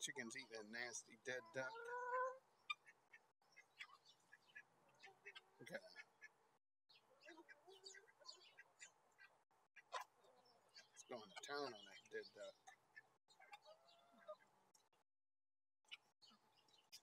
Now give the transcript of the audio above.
Chickens eat that. Chicken's eating a nasty dead duck. Okay. It's going to town on that dead duck.